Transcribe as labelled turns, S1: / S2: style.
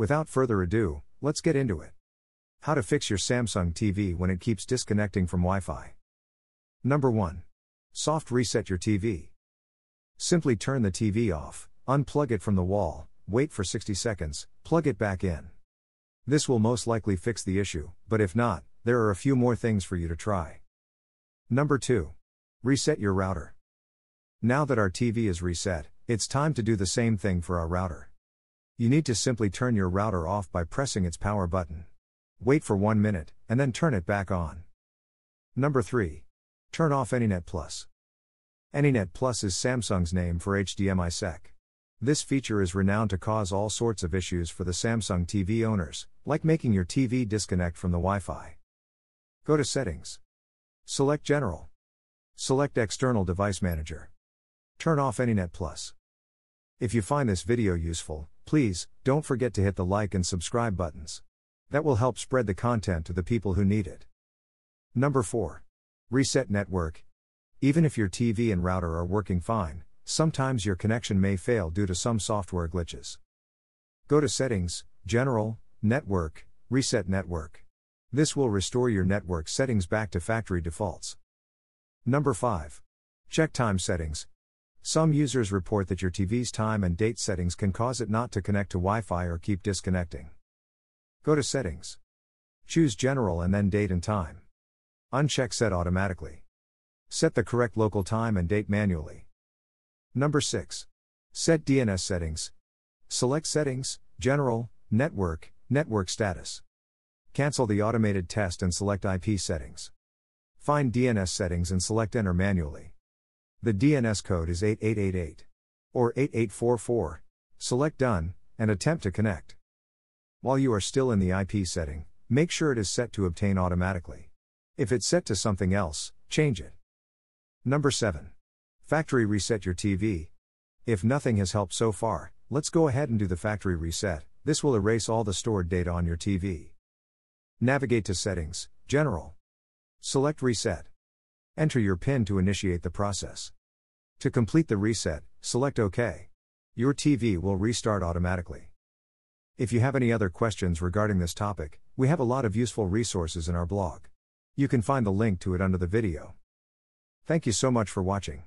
S1: Without further ado, let's get into it. How to fix your Samsung TV when it keeps disconnecting from Wi Fi. Number 1. Soft reset your TV. Simply turn the TV off, unplug it from the wall, wait for 60 seconds, plug it back in. This will most likely fix the issue, but if not, there are a few more things for you to try. Number 2. Reset your router. Now that our TV is reset, it's time to do the same thing for our router. You need to simply turn your router off by pressing its power button. Wait for 1 minute, and then turn it back on. Number 3. Turn off AnyNet Plus. AnyNet Plus is Samsung's name for HDMI CEC. This feature is renowned to cause all sorts of issues for the Samsung TV owners, like making your TV disconnect from the Wi Fi. Go to Settings. Select General. Select External Device Manager. Turn off AnyNet Plus. If you find this video useful, please don't forget to hit the like and subscribe buttons. That will help spread the content to the people who need it. Number 4. Reset Network. Even if your TV and router are working fine, sometimes your connection may fail due to some software glitches. Go to Settings, General, Network, Reset Network. This will restore your network settings back to factory defaults. Number 5. Check time settings. Some users report that your TV's time and date settings can cause it not to connect to Wi Fi or keep disconnecting. Go to Settings. Choose General and then Date and Time. Uncheck Set automatically. Set the correct local time and date manually. Number 6. Set DNS settings. Select Settings, General, Network, Network Status. Cancel the automated test and select IP settings. Find DNS settings and select Enter manually. The DNS code is 8888 or 8844. Select Done and attempt to connect. While you are still in the IP setting, make sure it is set to obtain automatically. If it's set to something else, change it. Number 7. Factory reset your TV. If nothing has helped so far, let's go ahead and do the factory reset. This will erase all the stored data on your TV. Navigate to Settings, General. Select Reset. Enter your PIN to initiate the process. To complete the reset, select OK. Your TV will restart automatically. If you have any other questions regarding this topic, we have a lot of useful resources in our blog. You can find the link to it under the video. Thank you so much for watching.